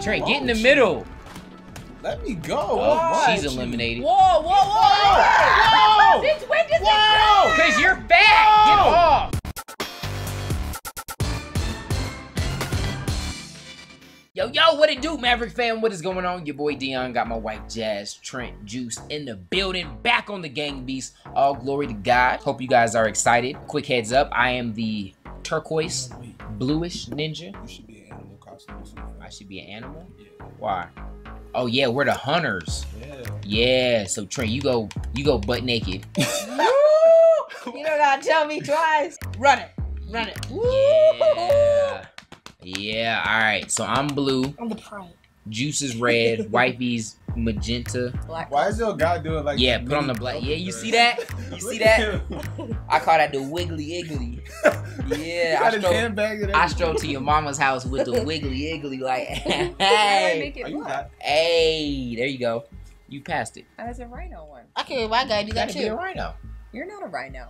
Trent, get in the middle. Let me go. Oh, Why? she's eliminated. Whoa, whoa, whoa! Whoa! Bitch, when does Whoa! Cause you're back. Get off. Yo, yo, what it do, Maverick fam? What is going on? Your boy Dion got my wife Jazz, Trent, Juice in the building, back on the Gang Beast. All glory to God. Hope you guys are excited. Quick heads up, I am the turquoise, bluish ninja. You should be an animal costume. too. I should be an animal. Yeah. Why? Oh yeah, we're the hunters. Yeah. Yeah, so Trent, you go, you go butt naked. You don't gotta tell me twice. Run it. Run it. Yeah. Yeah, all right. So I'm blue. I'm the pride. Juice is red. Wifey's magenta. Black. Why is your guy doing like? Yeah, put on the black. Yeah, you see that? You see that? I call that the wiggly iggly. Yeah, I got his strolled, I everything. strolled to your mama's house with the wiggly iggly. Like, Hey. hey, Make it Are you hot? hey, there you go. You passed it. That's a rhino one. Okay, my guy do You that gotta be a too. rhino. You're not a rhino.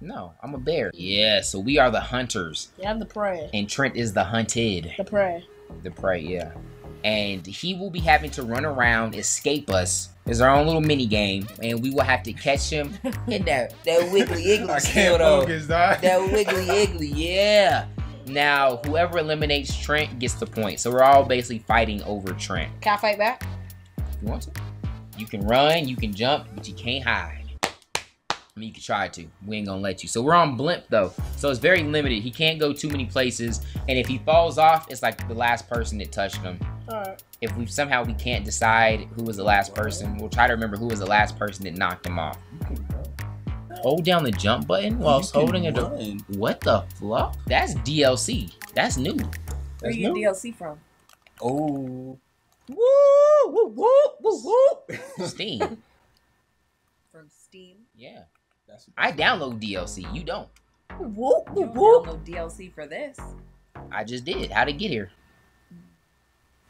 No, I'm a bear. Yeah, so we are the hunters, Yeah, I'm the prey. and Trent is the hunted. The prey. The prey, yeah. And he will be having to run around, escape us. It's our own little mini game, and we will have to catch him in that that wiggly iggly still though. focus. That wiggly iggly, yeah. Now, whoever eliminates Trent gets the point. So we're all basically fighting over Trent. Can I fight back? If you want to, you can run, you can jump, but you can't hide. I mean, you can try to. We ain't gonna let you. So we're on blimp though, so it's very limited. He can't go too many places, and if he falls off, it's like the last person that touched him. Alright. If we somehow we can't decide who was the last person, we'll try to remember who was the last person that knocked him off. Hold down the jump button while holding it. run. What the fuck? That's DLC. That's new. Where That's you new. get DLC from? Oh. Woo! Woo! Woo! Woo! Woo! Steam. From Steam. Yeah. That's I download DLC. You don't. Woo! You Woo! don't Woo! download DLC for this. I just did. How'd it get here?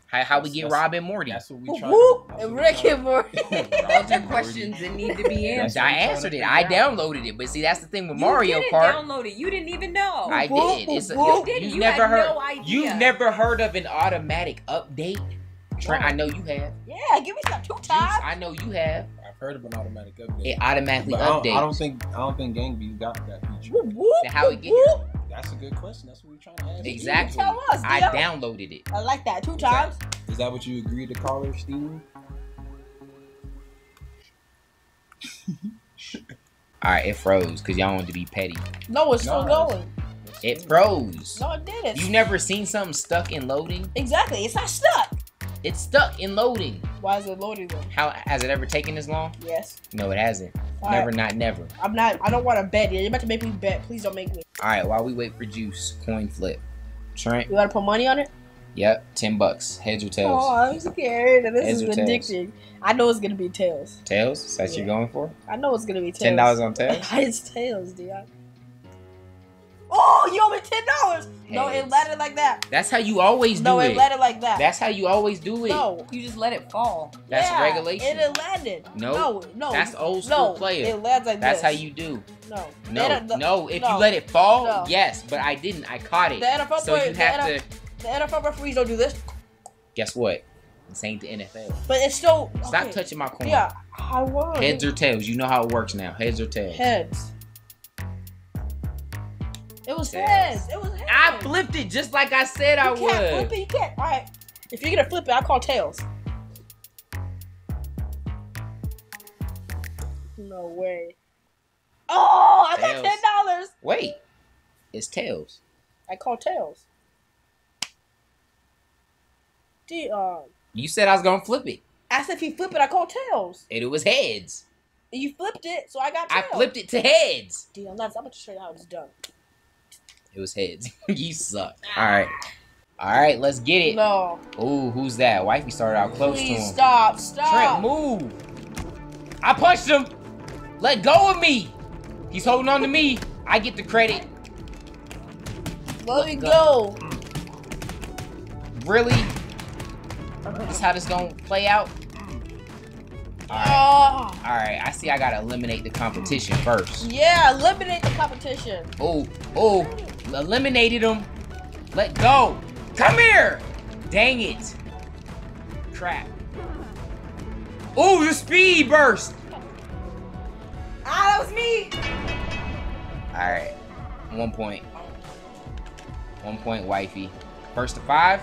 How, how we get That's- Rob and Morty? That's what we Woo! try. Woo! that's And Rick and Morty. Those are questions that need to be answered. I answered it. I downloaded it. But see, that's the thing with You Mario didn't Kart. download it. You didn't even know. I did. It's a, whoop, you, You didn't. You never had heard. no idea. You've never heard of an automatic update. Trent, I know you have. yeah, give me some two Juice, times. I know you have. I've heard of an automatic update. It automatically But I don't, I don't think I don't think Gang Beast got that feature. Woo! Woo! Now, how it get woo, here? woo. That's a good question. That's what we're trying to ask. Exactly. tell us, I Dio. downloaded it. I like that. Two times. Is that what you agreed to call her, Steven? All right, it froze because y'all wanted to be petty. No, it's still No. going. It froze. No, it didn't. You never seen something stuck in loading? Exactly. It's not stuck. It's stuck in loading. Why is it loading though? How has it ever taken this long? Yes. No, it hasn't. All Never, right. not never. I'm not. I don't want to bet. You're about to make me bet. Please don't make me. All right, while we wait for juice, coin flip. Trent. You gotta put money on it. Yep, ten bucks. Heads or tails? Oh, I'm scared. This Heads is addicting. I know it's gonna be tails. Tails. Is that Yeah. you're going for? I know it's gonna be tails. Ten dollars on tails. it's tails, Dion. Oh, you owe me ten dollars. No, it Heads. landed like that. That's how you always No, do it No, it. landed like that. That's how you always do it. no. You just let it fall. That's yeah, regulation. It landed. No, no, no. That's old school no, player. It lands like that. That's this. how you do. No, No, The the- no. If you let it fall, No. yes, but I didn't. I caught it. The NFL so player- you the have NFL to. The NFL referees don't do this, Guess what? This ain't the NFL. but it's still. Stop okay. touching my coin. Yeah, I won. Heads or tails. You know how it works now. Heads or tails. heads. It was Tails. heads. It was heads. I flipped it just like I said I would. You can't flip it. You can't. All right. If you're gonna flip it, I call tails. No way. Oh, I got ten dollars. Wait, it's tails. I call tails. D um, You said I was gonna flip it, I said if you flip it, I call tails. and it was heads. You flipped it, so I got tails. I flipped it to heads. D, I'm, not, I'm about to show you how it's done. It was heads. you suck. All right, all right. Let's get it. No, Ooh, who's that? Wifey started out close please to him. stop, stop. Trent, move. I punched him. Let go of me. He's holding on to me. I get the credit. Let me go. go. Really? This how this gonna play out? Alright. Oh, ah. Alright, I see I gotta eliminate the competition first. yeah, eliminate the competition. Oh, oh, eliminated him. Let go. Come here. Dang it. Crap. Oh, the speed burst. Ah, that was me. All right. One point. One point, wifey. First to five.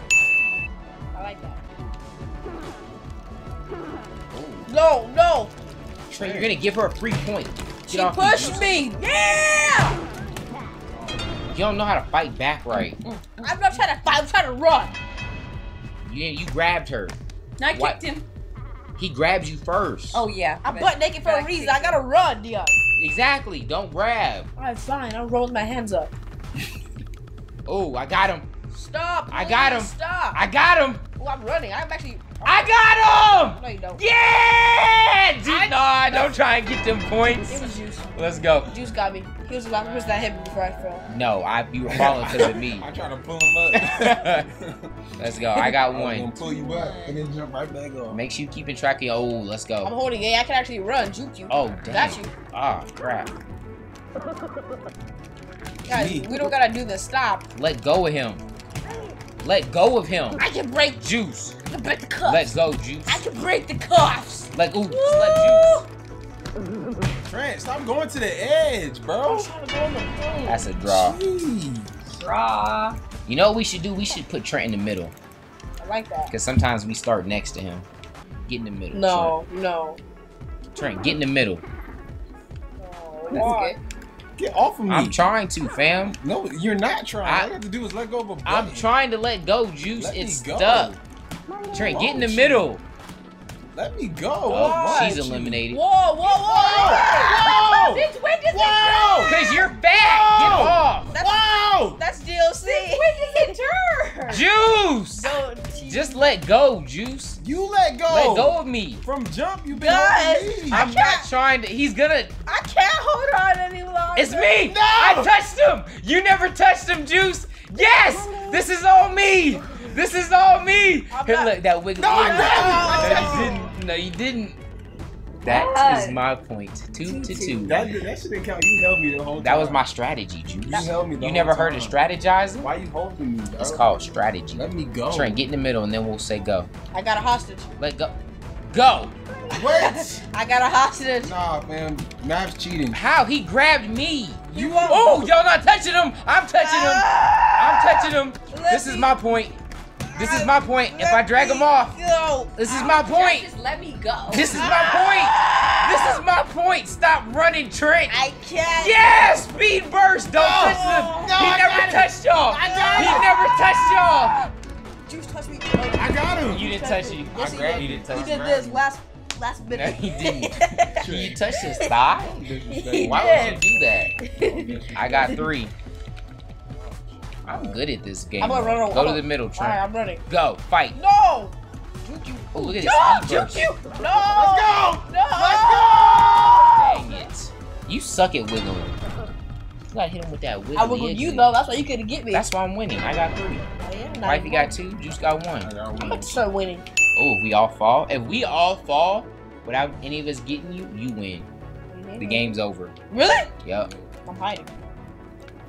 I like that. No, no. Trey, you're gonna give her a free point. Get She pushed me. Yeah. You don't know how to fight back right. Mm, mm, mm. I'm not trying to fight. I'm trying to run. You you grabbed her. No, I What? kicked him. He grabbed you first. Oh yeah. I'm But- butt naked for but a I reason. I gotta run, Dion. Exactly. Don't grab. Alright, fine. I'll roll with my hands up. Oh, I got him. Stop. I got him. Stop. I got him. Oh, I'm running. I'm actually. I got him. No, you don't. Yeah! Dude, nah, don't try and get them points. It was Juice. Let's go. Juice got me. He was the last person that hit me before I fell. No, I you were falling because of me. I try to pull him up. Let's go. I got one. I'm gonna one. pull you back and then jump right back off. Make sure you keeping track of your. Oh, let's go. I'm holding it. I can actually run. Juke you. Oh, damn. Got you. Ah, crap. Guys, Me. we don't gotta do this. Stop. Let go of him. Let go of him. I can break. Juice. I can break the cuffs. Let go, Juice. I can break the cuffs. Let ooh, let Juice. Trent, stop going to the edge, bro. I'm trying to go in the phone. That's a draw. Jeez. Draw. You know what we should do? We should put Trent in the middle. I like that. Because sometimes we start next to him. Get in the middle. No, no. Trent. Trent, get in the middle. no. That's good. Get off of me. I'm trying to, fam. no, you're not trying. I- All you have to do is let go of a button. I'm trying to let go, Juice. Let it's me go. stuck. Trent, get in the Won't you? middle. Let me go. Oh, Why she's won't eliminated. Whoa, whoa, whoa! Whoa! Since when does Whoa! Because you're fat. Get off. That's, Wow! that's DLC. When does it turn? Juice. Don't. Just let go, Juice. You let go. Let go of me. From jump, you've been Guys, holding me. I'm not trying to. He's gonna. I can't hold on any longer. It's me. No! I touched him. You never touched him, Juice. Yes. This is all me. This is all me. I'm Here, not- look, that wiggle. No, I wiggle. didn't. No, you didn't. No, you didn't. That What? is my point. Two to two. That, that shit didn't count. You held me the whole time. That was my strategy, Juice. You held me the You whole never heard time. of strategizing? Why you holding me, bro? It's called strategy. Let me go. Trent, get in the middle, and then we'll say go. I got a hostage. Let go. Go. What? I got a hostage. nah, man. Mav's cheating. How? He grabbed me. You won't. Oh, y'all not touching him. I'm touching him. I'm touching him. Let This is my point. This is my point. If I drag him off, Go. this is my point. Just let me go. This is my point. This is my point. Stop running, Trent. I can't. Yes, speed burst. Don't touch them. No, he I never got him. touched y'all. He him. never touched y'all. Juice touched me. I got him. You didn't touch you. Yes, he grabbed did. you. Didn't touch He you. did this last last No, minute. he didn't. You touched his thigh. He Why would you do that? I got three. I'm good at this game. I'm gonna run over- Go to the middle, Alright, Trent. I'm running. Go, fight. No. Oh, look at No. his. Juke you. No. Let's go. No. Let's go. Dang it. You suck at wiggling. You gotta hit him with that wiggle. I wiggled you though. That's why you couldn't get me. That's why I'm winning. I got three. Oh, yeah, not Wifey got two. Juice got one. I got I'm one. about to start winning. Oh, if we all fall. If we all fall without any of us getting you, you win. The game's over. Really? Yep. I'm hiding.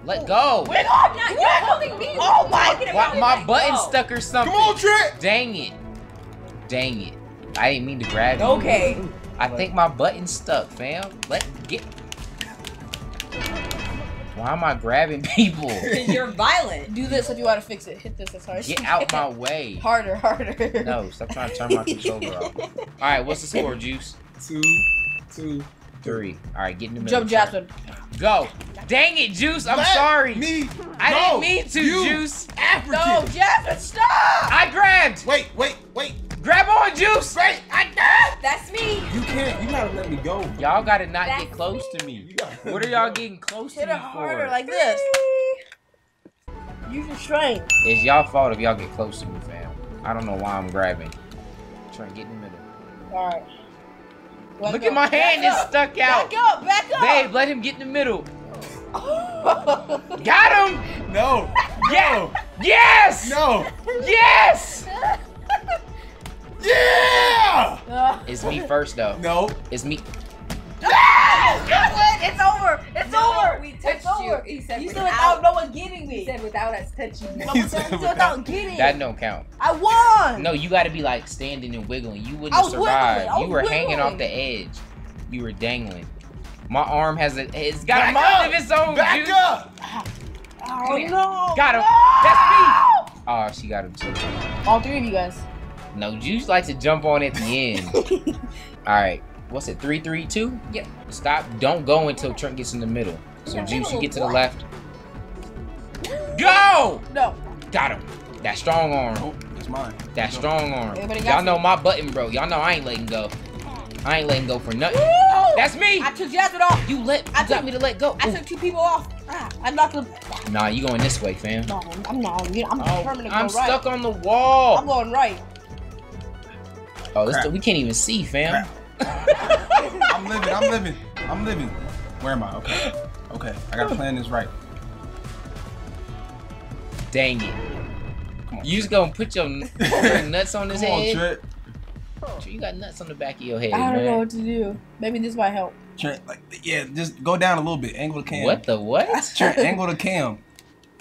Let go. Wiggle. Not you're holding me. Oh my Why, my button Go. stuck or something. Come on, Trent. Dang it. Dang it. I didn't mean to grab you. Okay. I think my button stuck, fam. Let get. Why am I grabbing people? You're violent. Do this if you want to fix it. Hit this. That's hard. Get out my way. harder, harder. No, stop trying to turn my controller off. All right, what's the score, Juice? Two, two, Three. All right, get in the middle. Jump, Jasmine. Go. Dang it, Juice. I'm Let sorry. Me. I go. didn't mean to, You Juice. African. No, Jasmine, stop! I grabbed. Wait, wait, wait. Grab on, Juice. Wait, I got. That's me. You can't. You gotta let me go. Y'all gotta not That's get close me. to me. You gotta let What are y'all getting close to? me Hit it harder for? like this. Use your strength. It's y'all fault if y'all get close to me, fam. I don't know why I'm grabbing. Try and get in the middle. All right. Look at my hand, it's stuck out. Back up, back up. Babe, let him get in the middle. Got him! No. Yeah! Yes! No. Yes! Yeah. It's me first though. No. It's me. Ah! it's over. It's No, over. we touched It's over. You. it. He said You said without. without no one getting He me. said without us touching you. No, He said still without- without getting. That don't count. I won. No, you got to be like standing and wiggling. You wouldn't I have was survived. wiggling. I You was were hanging off the edge. You were dangling. My arm has a. It's got Back a mind up! of its own. Back Juice. up! Oh no. Got him. No! That's me. Oh, she got him too. All three of you guys. No, Juice likes to jump on at the end. All right. What's it? Three, three, two. Yep. Stop. Don't go until Trent gets in the middle. So In the Juice, you get to the left. Go! No. Got him. That strong arm. Oh, that's mine. That strong arm. Y'all know my button, bro. Y'all know I ain't letting go. I ain't letting go for nothing. Woo! That's me. I took Jasmine off. You let. You I got me to let go. I Ooh. took two people off. Ah, I knocked them. Nah, you going this way, fam. No, I'm not. I'm Oh, determined to go I'm right. stuck on the wall. I'm going right. oh, this we can't even see, fam. I'm living, I'm living, I'm living. Where am I? Okay. Okay. I gotta plan this right. Dang it. Come on. You just gonna put your, your nuts on his Come on, head? Trent. You got nuts on the back of your head, I don't man. know what to do. Maybe this might help. Trent, like, yeah, just go down a little bit. Angle the cam. What the what? Trent, angle the cam.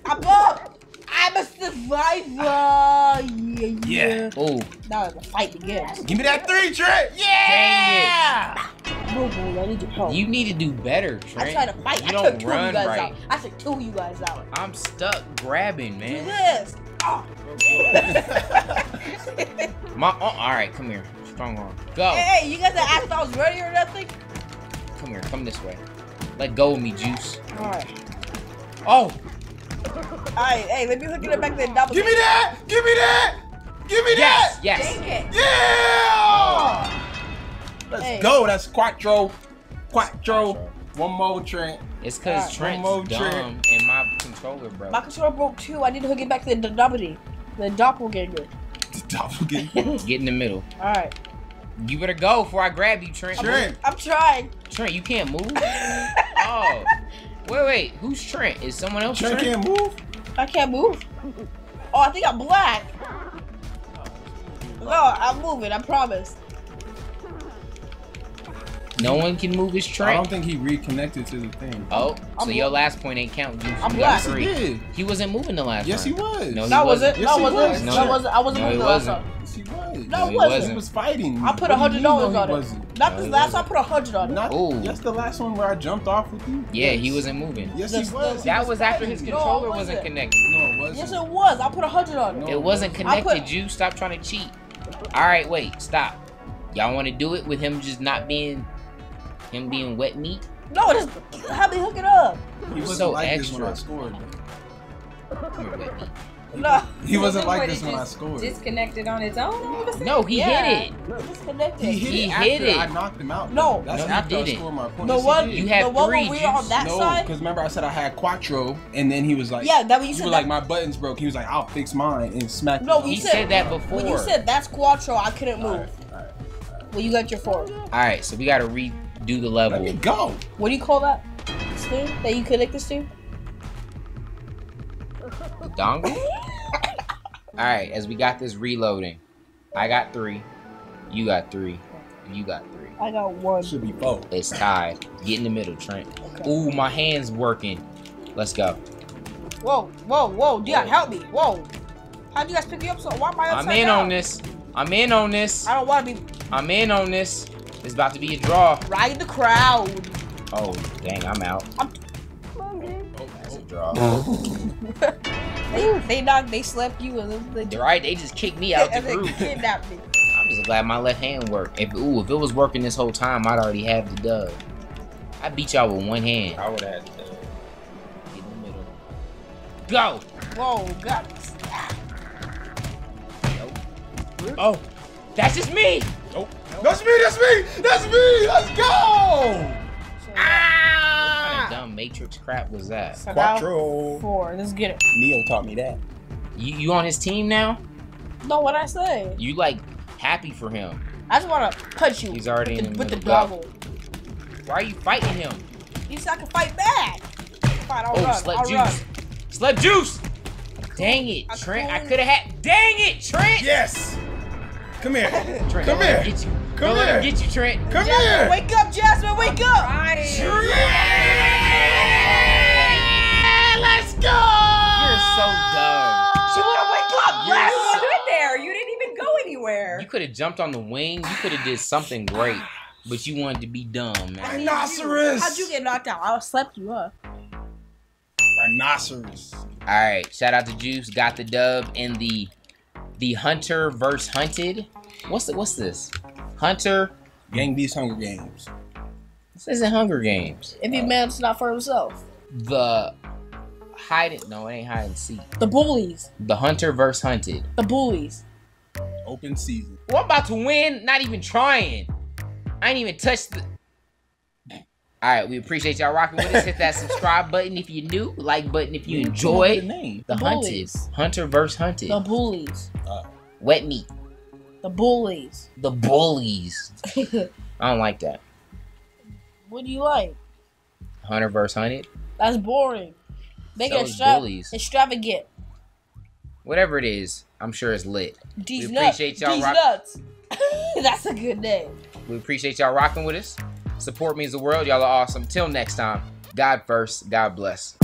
I'm up. I'm a survivor. Yeah, yeah. Yeah. Oh, Now the fight begins. Give me that three, Trent. Yeah. Boo boo, I need your help. you need to do better, Trent. I tried to fight. You I don't took two of you guys right. out. I took two of you guys out. I'm stuck grabbing, man. Do this. Oh. My uh, all right, come here. Strong arm. Go. Hey, hey, you guys that asked if I was ready or nothing? Come here. Come this way. Let go of me, Juice. Alright. Oh, Alright, hey, let me hook it back to the double. Give me that. Give me that. Give me yes, that. yes. Dang it. Yeah. Let's Hey. go. That's quattro. Quattro. One more, Trent. It's cause Alright, Trent's more dumb Trent. and my controller broke. My controller broke too. I need to hook it back to the double. The doppelganger. The doppelganger. Get in the middle. Alright. You better go before I grab you, Trent. Trent. I'm trying. Trent, you can't move. oh, wait, wait. Who's Trent? Is someone else Trent Trent? can't move. I can't move. Oh, I think I'm black. No, I'm moving, I promise. No one can move his track. I don't think he reconnected to the thing. Oh, so I'm your last point ain't count, Juice. I'm You got black. Yes, he three. did. He wasn't moving the last Yes, he was. No, he That wasn't. wasn't. Yes, that he wasn't. was. No. That wasn't. I wasn't No, he moving the last wasn't. time. Yes, he was. No, he he wasn't. wasn't. He was fighting. I put a hundred dollars on it. wasn't? Not No, this last. wasn't. I put a hundred on it. Not, That's the last one where I jumped off with you. Yeah, Yes. he wasn't moving. Yes, This- he was. He That was after his fighting. No, controller it wasn't wasn't. connected. No, it wasn't. Yes, it was. I put a hundred on No. it. It wasn't connected, put- Juice. Stop trying to cheat. All right, wait, stop. Y'all want to do it with him just not being, him being wet meat? No, just help me hook it up. He wasn't so like this when I extra. scored. Come here, wet meat. No, He wasn't like this when I scored. Disconnected on its own. all of a sudden? No, he Yeah. hit it. disconnected. He hit He it hit after it. I knocked him out. No. that's No, he after I didn't. scored my point. the Yes, one. You had the one three, when we were on that no, side. because remember I said I had quattro, and then he was like, Yeah, that when you you were that. like my buttons broke. He was like, I'll fix mine and smack. No, me. He You said, said- that before. when you said that's Quattro, I couldn't move. Alright, alright. When you got your four. All right, so we got to redo the level. Let me go. What do you call that? Thing that you connect this to? The dongle? All right, as we got this reloading, I got three, you got three, you got three. I got one. Should be four. It's tied. Get in the middle, Trent. Okay. Ooh, my hand's working. Let's go. Whoa, whoa, whoa, Dion, Whoa. help me. Whoa. How'd you guys pick me up so why am I upside I'm in down? on this. I'm in on this. I don't want to be I'm in on this. It's about to be a draw. riding the crowd. Oh, dang, I'm out. Oh, That's a draw. They, they knocked, they slept you, and then they, right, they just kicked me out the they group. kidnapped me. I'm just glad my left hand worked. If ooh, if it was working this whole time, I'd already have the dub. I beat y'all with one hand. I would have. Get in the middle. Go! Whoa, God. Oh, that's just me! That's me. That's me. That's me. Let's go. What kind of dumb Matrix crap was that? So Quattro. four. Let's get it. Neo taught me that. You you on his team now? No, what I say? You like happy for him? I just want to punch you. He's already with the, the with the middle. Go. doggle. Why are you fighting him? You said I can fight back. Fine, I'll Oh, run. slap I'll juice. run. Slap juice! Dang it, I Trent! I couldn't- could have had. Dang it, Trent! Yes. Come here. Trent, Come don't let him here. Get you. Come don't here. get you, Trent. Come Jasmine, here. wake up, Jasmine, wake up. Trent! You're so dumb. She would have went up. You're Black. so- stood there. You didn't even go anywhere. You could have jumped on the wing. You could have did something great, but you wanted to be dumb, man. Rhinoceros. How'd you get knocked out? I slept you up. Rhinoceros. All right, shout out to Juice, got the dub in the the Hunter verse Hunted. What's the, what's this? Hunter. Gang Beast Hunger Games. This isn't Hunger Games. If he uh, man's not for himself. The hide it. No, it ain't hide and seek. The bullies. The Hunter verse Hunted. The bullies. Open season. Well, I'm about to win. Not even trying. I ain't even touched the. All right, we appreciate y'all rocking with us. Hit that subscribe button if you're new, like button if you the name. the The Hunted. Hunter verse Hunted. The bullies. Uh. Wet meat. The bullies. The bullies. I don't like that. what do you like? Hunter versus Hunted. That's boring. Make So it extra- bullies. extravagant. Whatever it is, I'm sure it's lit. These We nuts. y'all These rock- nuts. That's a good name. We appreciate y'all rocking with us. Support means the world. Y'all are awesome. Till next time, God first. God bless.